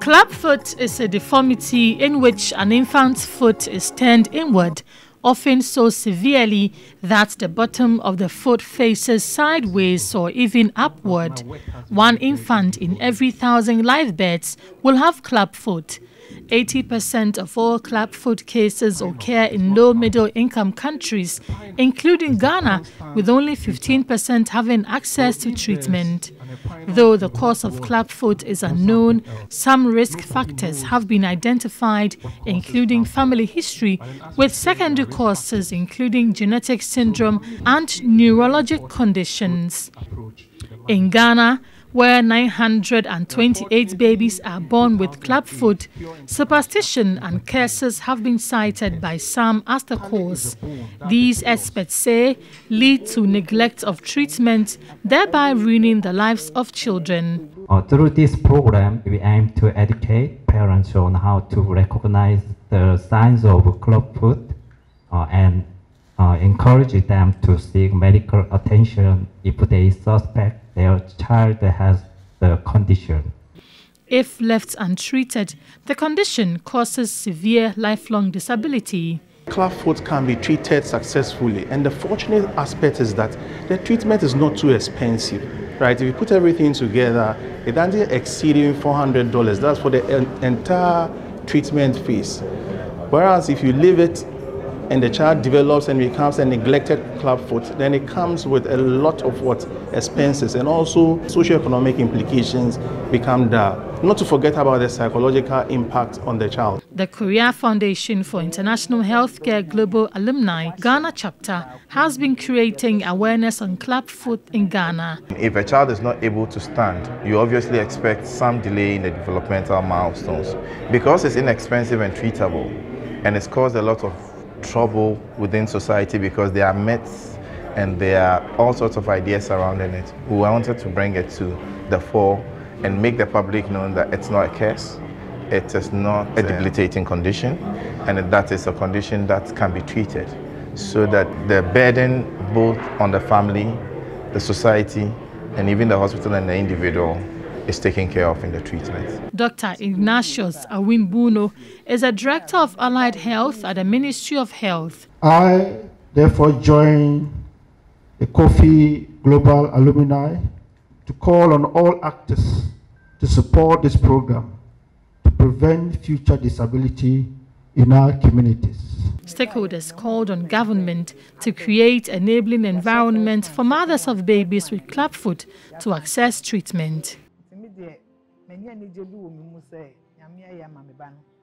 Clubfoot is a deformity in which an infant's foot is turned inward, often so severely that the bottom of the foot faces sideways or even upward. One infant in every thousand live births will have clubfoot. 80% of all clubfoot cases occur in low middle income countries, including Ghana, with only 15% having access to treatment. Though the cause of clubfoot is unknown, some risk factors have been identified, including family history, with secondary causes including genetic syndrome and neurologic conditions. In Ghana, where 928 babies are born with clubfoot, superstition and curses have been cited by some as the cause. These experts say lead to neglect of treatment, thereby ruining the lives of children. Uh, through this program, we aim to educate parents on how to recognize the signs of clubfoot uh, and uh, encourage them to seek medical attention if they suspect their child that has the condition. If left untreated, the condition causes severe lifelong disability. Clubfoot can be treated successfully, and the fortunate aspect is that the treatment is not too expensive. Right? If you put everything together, it doesn't exceed $400. That's for the entire treatment fees. Whereas if you leave it and the child develops and becomes a neglected clubfoot, then it comes with a lot of what expenses and also socioeconomic implications become there. Not to forget about the psychological impact on the child. The Korea Foundation for International Healthcare Global Alumni Ghana chapter has been creating awareness on clubfoot in Ghana. If a child is not able to stand, you obviously expect some delay in the developmental milestones. Because it's inexpensive and treatable, and it's caused a lot of trouble within society because there are myths and there are all sorts of ideas surrounding it. We wanted to bring it to the fore and make the public know that it's not a curse, it is not a debilitating condition, and that is a condition that can be treated so that the burden both on the family, the society, and even the hospital and the individual is taken care of in the treatment. Dr. Ignatius Awimbuno is a director of allied health at the Ministry of Health. I therefore join the KOFIH Global Alumni to call on all actors to support this program to prevent future disability in our communities. Stakeholders called on government to create enabling environment for mothers of babies with clubfoot to access treatment. manyɛ anigye bi wɔ me mu sɛ nyame ayɛ ama me ba no